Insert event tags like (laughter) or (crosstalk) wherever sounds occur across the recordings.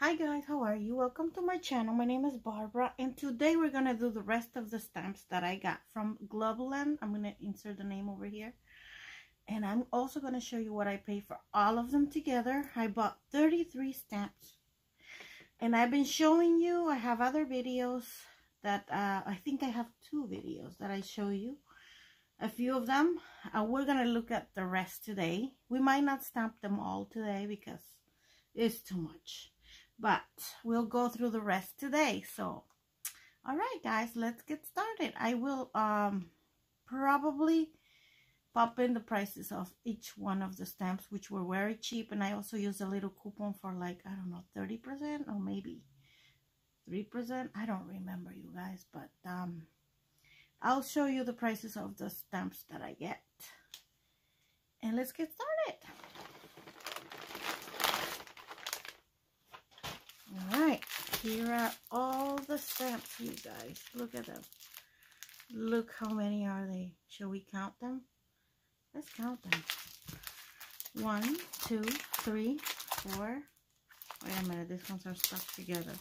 Hi guys, how are you? Welcome to my channel. My name is Barbara and today we're going to do the rest of the stamps that I got from Globaland. I'm going to insert the name over here. And I'm also going to show you what I paid for all of them together. I bought 33 stamps. And I've been showing you, I have other videos that, uh, I think I have two videos that I show you. A few of them. Uh, we're going to look at the rest today. We might not stamp them all today because it's too much but we'll go through the rest today. So all right guys let's get started. I will um probably pop in the prices of each one of the stamps which were very cheap and i also used a little coupon for like i don't know 30 percent or maybe three percent. I don't remember you guys but um i'll show you the prices of the stamps that i get. And let's get started all right here are all the stamps you guys. Look at them. Look how many are they. Shall we count them? Let's count them. One two three four. Wait a minute these ones are stuck together.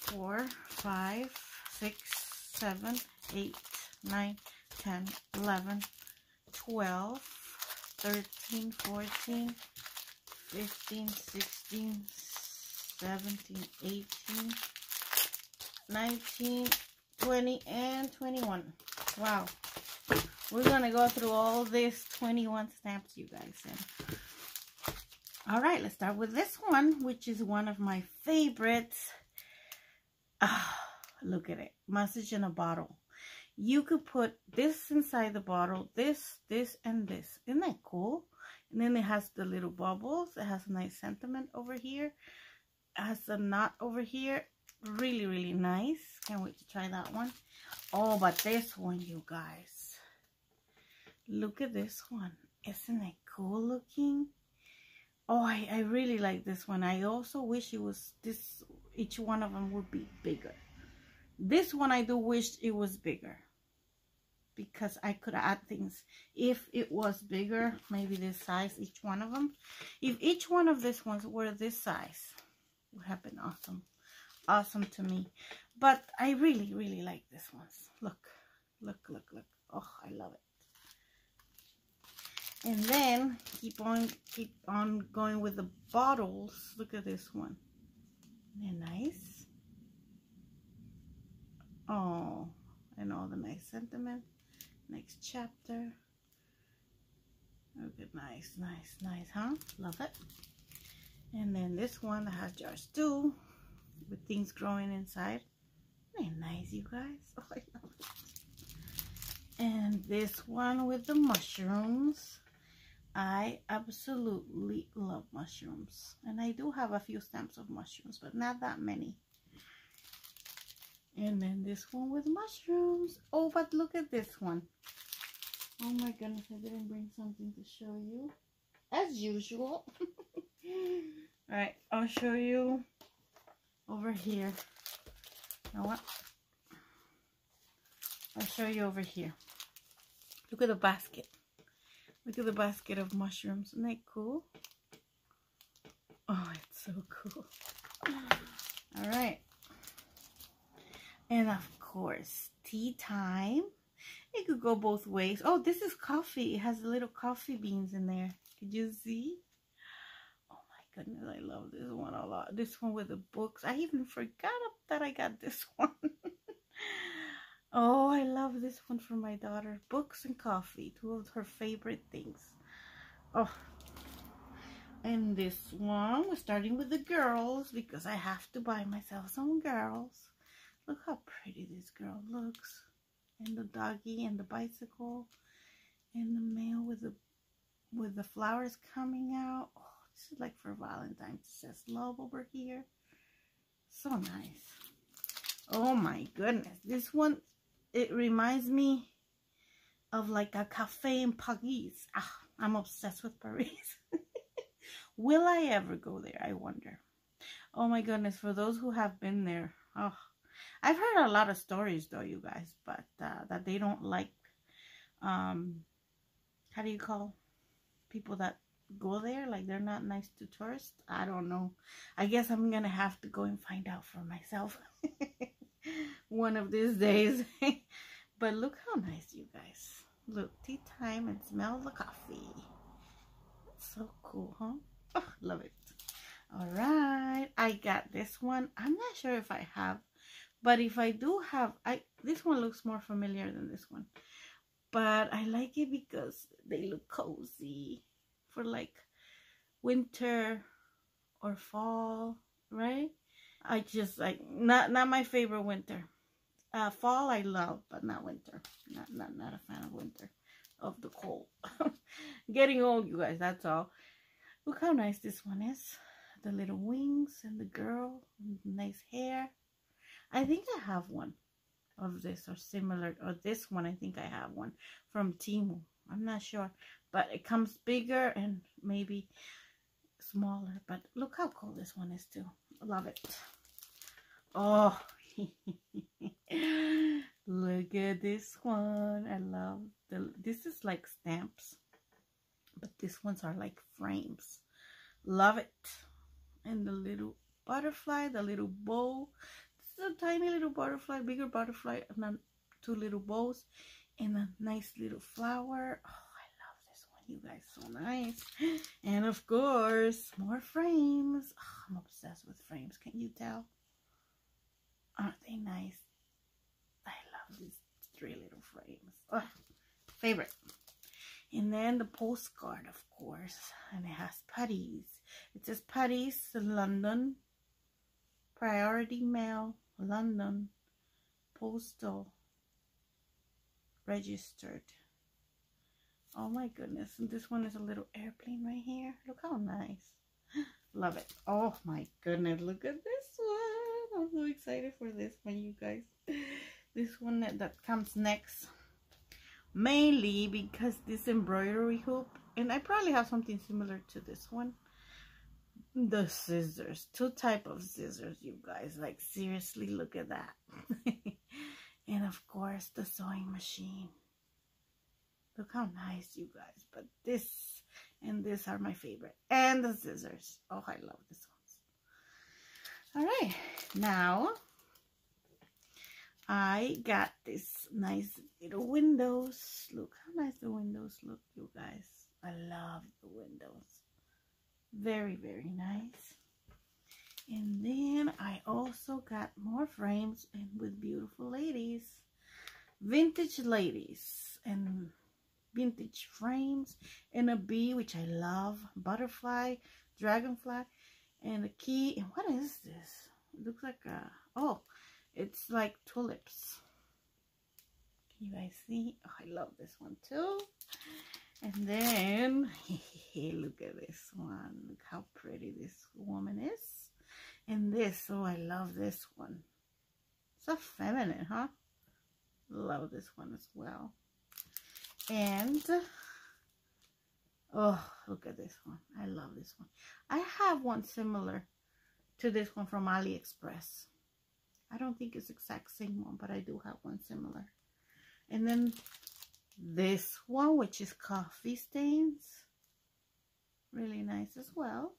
Four five six seven eight nine ten eleven twelve thirteen fourteen 15, 16, 17, 18, 19, 20, and 21. Wow. We're going to go through all these 21 stamps, you guys. And all right, let's start with this one, which is one of my favorites. Ah, look at it. Message in a bottle. You could put this inside the bottle, this, this, and this. Isn't that cool? And then it has the little bubbles. It has a nice sentiment over here. Has a knot over here. Really, really nice. Can't wait to try that one. Oh, but this one, you guys. Look at this one. Isn't it cool looking? Oh, I, I really like this one. I also wish it was this, each one of them would be bigger. This one, I do wish it was bigger because I could add things if it was bigger maybe this size each one of them if each one of these ones were this size have been awesome. Awesome to me. But I really really like this ones look look look look. Oh I love it. And then keep on keep on going with the bottles. Look at this one. Isn't nice? Oh and all the nice sentiment. Next chapter. Oh, okay nice nice nice huh? Love it and then this one has jars too with things growing inside nice you guys (laughs) oh I and this one with the mushrooms I absolutely love mushrooms and I do have a few stamps of mushrooms but not that many and then this one with mushrooms. Oh, but look at this one. Oh my goodness, I didn't bring something to show you. As usual. (laughs) Alright, I'll show you over here. You know what? I'll show you over here. Look at the basket. Look at the basket of mushrooms. Isn't that cool? Oh, it's so cool. All right. And of course, tea time. It could go both ways. Oh, this is coffee. It has little coffee beans in there. Could you see? Goodness, I love this one a lot. This one with the books. I even forgot that I got this (laughs) one. oh, I love this one for my daughter. Books and coffee, two of her favorite things. Oh, and this one, we're starting with the girls because I have to buy myself some girls. Look how pretty this girl looks. And the doggy and the bicycle. And the male with the with the flowers coming out. Oh, this is like for Valentine's. It says love over here. So nice. Oh my goodness. This one, it reminds me of like a cafe in Paris. Ah, I'm obsessed with Paris. (laughs) Will I ever go there? I wonder. Oh my goodness. For those who have been there. Oh, I've heard a lot of stories though, you guys, but uh, that they don't like, um, how do you call people that go there. Like they're not nice to tourists. I don't know. I guess I'm gonna have to go and find out for myself (laughs) one of these days. (laughs) but look how nice, you guys. Look, tea time and smell the coffee. So cool, huh? (laughs) Oh, love it. All right, I got this one. I'm not sure if I have, but if I do have, I this one looks more familiar than this one. But I like it because they look cozy for like winter or fall, right? I just like not not my favorite winter. Uh, fall I love, but not winter. Not not not a fan of winter, of the cold. (laughs) Getting old, you guys. That's all. Look how nice this one is. The little wings and the girl, nice hair. I think I have one of this or similar, or this one. I think I have one from Temu. I'm not sure, but it comes bigger and maybe smaller. But look how cool this one is too. Love it. Oh, (laughs) look at this one. I love the, this is like stamps, but these ones are like frames. Love it. And the little butterfly, the little bow. This is a tiny little butterfly, bigger butterfly, and then two little bows, and a nice little flower. Oh, I love this one. you guys so nice. (gasps) And of course more frames. Oh, i'm obsessed with frames can you tell? Aren't they nice? I love these three little frames. Oh, favorite. And then the postcard of course and it has putties it says putties london. Priority mail london. Postal registered Oh my goodness. And this one is a little airplane right here. Look how nice. (gasps) Love it. Oh my goodness. Look at this one. I'm so excited for this one, you guys. (laughs) This one that, that comes next. Mainly because this embroidery hoop. And I probably have something similar to this one. The scissors. Two type of scissors, you guys. Like, seriously, look at that. (laughs) and of course, the sewing machine. Look how nice, you guys. But this and this are my favorite. And the scissors. Oh, I love this ones. All right. Now, I got this nice little windows. Look how nice the windows look, you guys. I love the windows. Very, very nice. And then I also got more frames and with beautiful ladies. Vintage ladies. And vintage frames and a bee which I love. Butterfly dragonfly and a key. And what is this? It looks like a oh it's like tulips. Can you guys see? Oh, I love this one too. And then (laughs) look at this one. Look how pretty this woman is and this. Oh I love this one. It's so feminine huh? Love this one as well. And oh look at this one. I love this one. I have one similar to this one from aliexpress. I don't think it's exact same one but i do have one similar. And then this one which is coffee stains. Really nice as well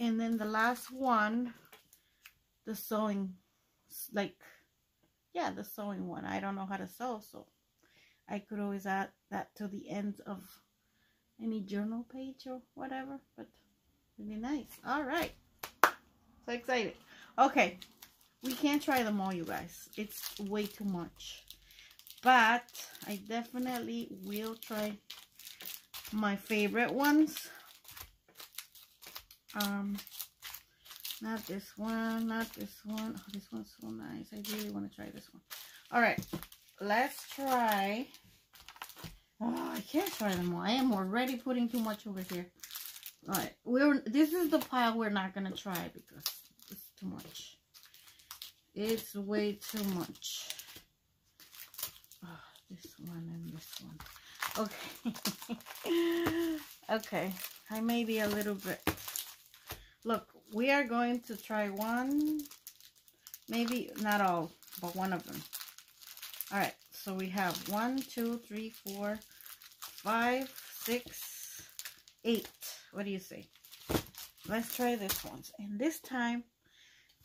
and then the last one the sewing like yeah, the sewing one. I don't know how to sew, so I could always add that to the end of any journal page or whatever, but really nice. All right. So excited. Okay. We can't try them all, you guys. It's way too much. But I definitely will try my favorite ones. Um, not this one, not this one. Oh, this one's so nice. I really want to try this one. All right, let's try. Oh, I can't try them all. I am already putting too much over here. All right, we're. This is the pile we're not gonna try because it's too much. It's way too much. Oh, this one and this one. Okay. (laughs) okay. I may be a little bit. Look, we are going to try one, maybe not all, but one of them. All right, so we have one, two, three, four, five, six, eight. What do you say? Let's try this one. And this time,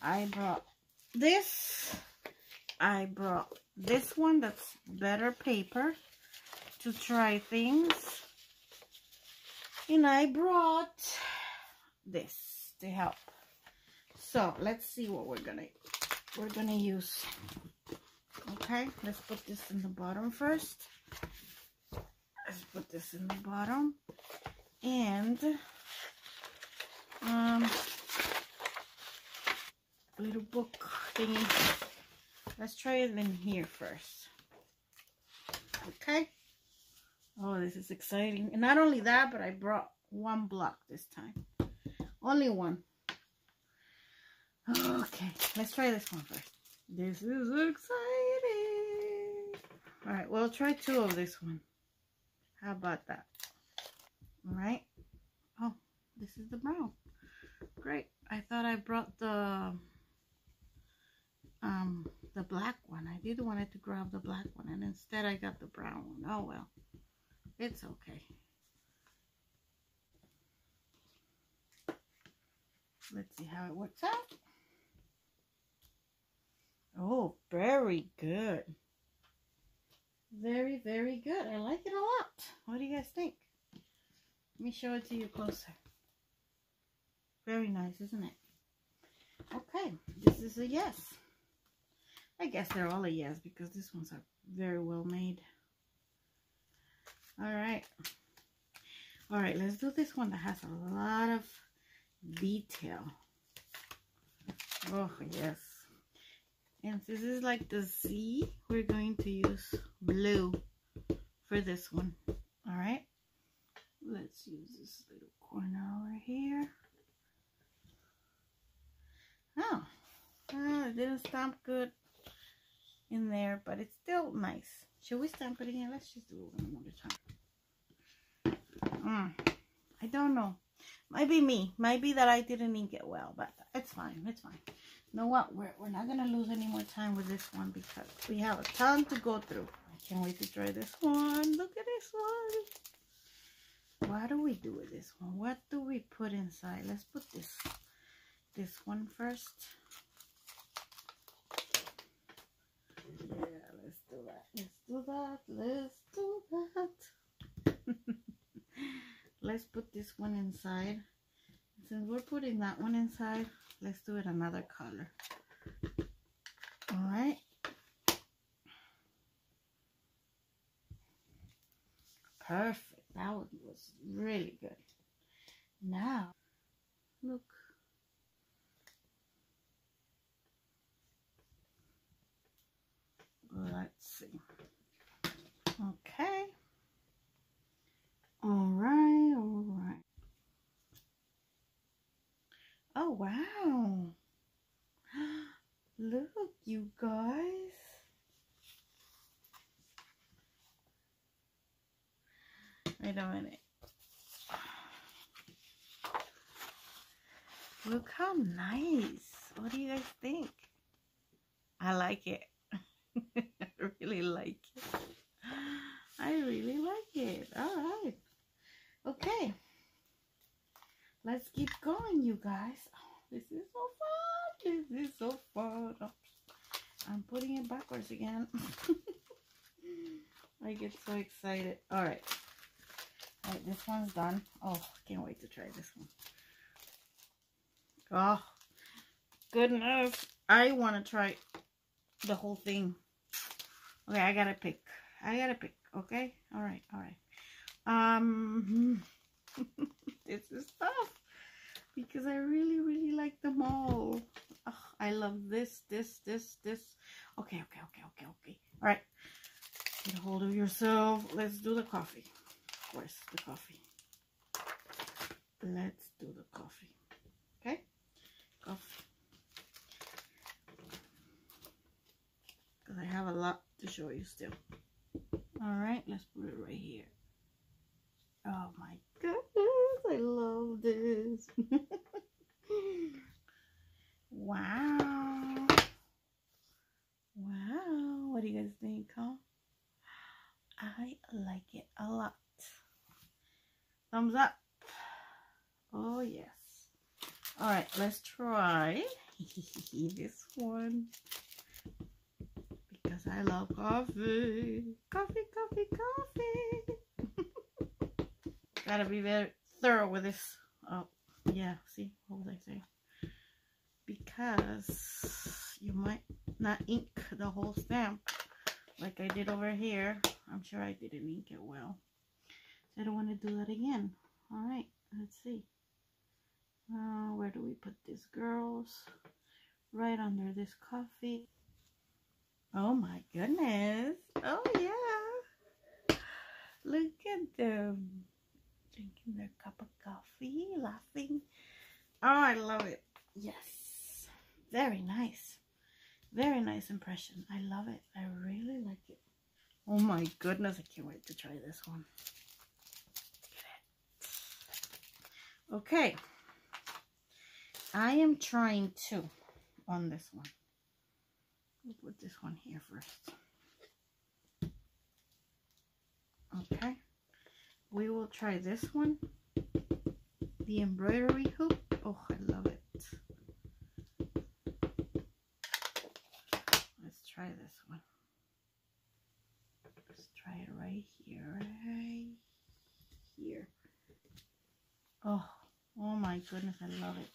I brought this. I brought this one that's better paper to try things. And I brought this to help. So let's see what we're gonna we're gonna use. Okay, let's put this in the bottom first. Let's put this in the bottom. And um little book thingy. Let's try it in here first. Okay. Oh, this is exciting. And not only that, but I brought one block this time. Only one. Okay, let's try this one first. This is exciting. All right, we'll try two of this one. How about that? All right. Oh, this is the brown. Great. I thought I brought the um the black one. I did wanted to grab the black one, and instead I got the brown one. Oh well, it's okay. Let's see how it works out. Oh, very good. Very, very good. I like it a lot. What do you guys think? Let me show it to you closer. Very nice, isn't it? Okay, this is a yes. I guess they're all a yes because these ones are very well made. All right. All right, let's do this one that has a lot of detail. Oh, yes. And this is like the Z, we're going to use blue for this one. All right. Let's use this little corner over here. Oh, ah, it didn't stamp good in there, but it's still nice. Should we stamp it again? Let's just do it one more time. Mm, I don't know. Might be me. Might be that I didn't ink it well, but it's fine. It's fine. You know what? We're, we're not going to lose any more time with this one because we have a ton to go through. I can't wait to try this one. Look at this one. What do we do with this one? What do we put inside? Let's put this this one first. Yeah, let's do that. Let's do that. Let's do that. (laughs) let's put this one inside. Since we're putting that one inside, let's do it another color. All right. Perfect. That one was really good. Now, look. Let's see. Okay. All right, all right. Oh, wow. (gasps) Look, you guys. Wait a minute. Look how nice. What do you guys think? I like it. (laughs) I really like it. I really like it. All right. Okay. Let's keep going, you guys. Oh, this is so fun. This is so fun. Oh, I'm putting it backwards again. (laughs) I get so excited. All right. All right, this one's done. Oh, can't wait to try this one. Oh, goodness. I want to try the whole thing. Okay, I gotta pick. I gotta pick. Okay. All right. All right. Um, (laughs) this is tough because I really, really like them all. I love this, this, this, this. Okay, okay, okay, okay, okay. All right. Get a hold of yourself. Let's do the coffee. Where's the coffee? Let's do the coffee. Okay? Coffee. Because I have a lot to show you still. All right, let's put it right here. Oh my goodness, I love this. (laughs) wow. Wow, what do you guys think, huh? I like it a lot. Thumbs up. Oh, yes. All right, let's try (laughs) this one. Because I love coffee. Coffee, coffee, coffee. Gotta be very thorough with this. Oh, yeah. See, what was I saying? Because you might not ink the whole stamp like I did over here. I'm sure I didn't ink it well. So I don't want to do that again. All right, let's see. Uh, where do we put these girls? Right under this coffee. Oh my goodness. Oh yeah. Look at them. Drinking their cup of coffee, laughing. Oh, I love it. Yes. Very nice. Very nice impression. I love it. I really like it. Oh my goodness. I can't wait to try this one. Okay. I am trying to on this one. We'll put this one here first. Okay. We will try this one. The embroidery hoop. Oh, I love it. Let's try this one. Let's try it right here. Right here. Oh, oh my goodness, I love it.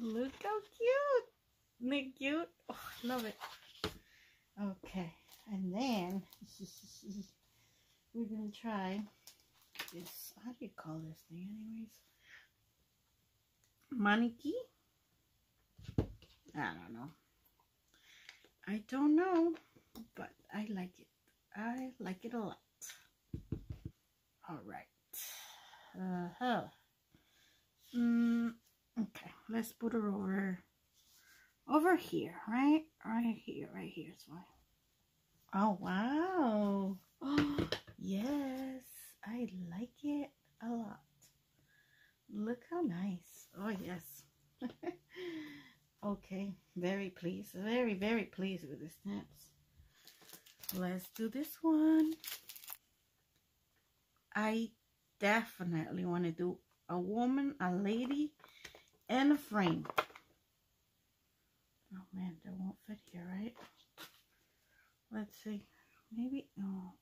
Look how cute. Isn't cute? Oh, I love it. Okay, and then (laughs) we're to try this. How do you call this thing anyways? Maniki? I don't know. I don't know, but I like it. I like it a lot. All right. Uh-huh. Mm, okay, let's put her over over here, right? Right here, right here is fine. Oh, wow. (gasps) Yes, I like it a lot. Look how nice. Oh, yes. (laughs) okay, very pleased. Very, very pleased with the stamps. Let's do this one. I definitely want to do a woman, a lady, and a frame. Oh man, that won't fit here, right? Let's see. Maybe, oh.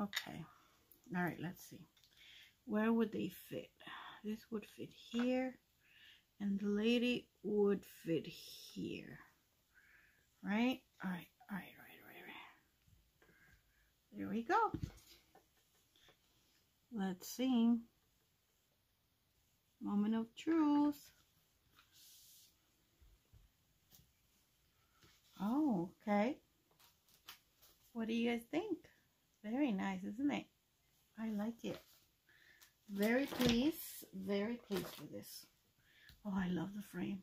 Okay. All right, let's see. Where would they fit? This would fit here. And the lady would fit here. Right? All right, all right, all right, all right. There we go. Let's see. Moment of truth. Oh, okay. What do you guys think? Very nice, isn't it? I like it. Very pleased. Very pleased with this. Oh, I love the frame.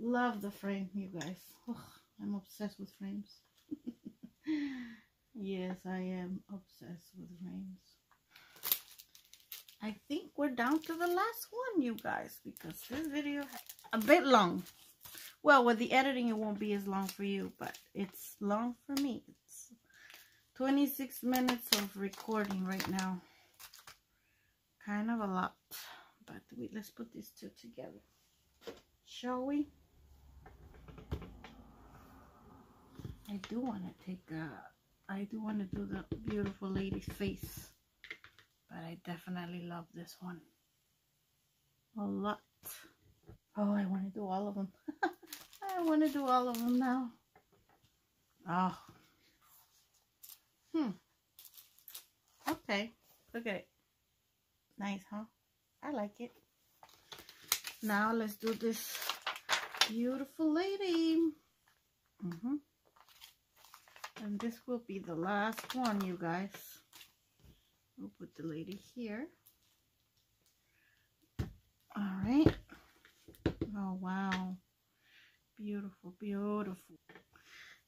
Love the frame, you guys. Oh, I'm obsessed with frames. (laughs) yes, I am obsessed with frames. I think we're down to the last one, you guys, because this video a bit long. Well, with the editing, it won't be as long for you, but it's long for me. It's 26 minutes of recording right now. Kind of a lot, but we, let's put these two together. Shall we? I do want to take a, I do want to do the beautiful lady's face. But I definitely love this one. A lot. Oh, I want to do all of them. (laughs) I want to do all of them now. Oh. Hmm. Okay. Look at it. Nice, huh? I like it. Now let's do this beautiful lady. Mm -hmm. And this will be the last one, you guys. We'll put the lady here. All right. Oh, wow. Beautiful, beautiful.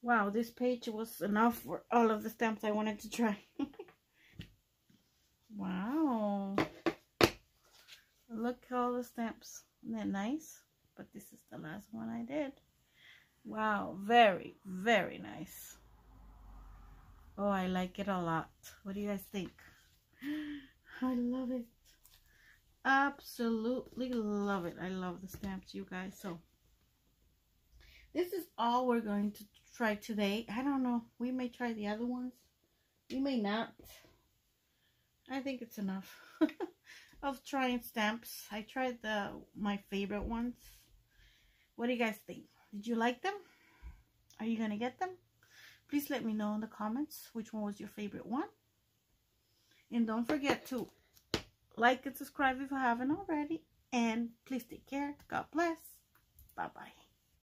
Wow, this page was enough for all of the stamps I wanted to try. (laughs) wow. Look at all the stamps. Isn't that nice? But this is the last one I did. Wow, very, very nice. Oh, I like it a lot. What do you guys think? (gasps) I love it. Absolutely love it. I love the stamps, you guys. So, this is all we're going to try today. I don't know. We may try the other ones. We may not. I think it's enough (laughs) of trying stamps. I tried the my favorite ones. What do you guys think? Did you like them? Are you going to get them? Please let me know in the comments which one was your favorite one. And don't forget to like and subscribe if you haven't already. And please take care. God bless. Bye-bye.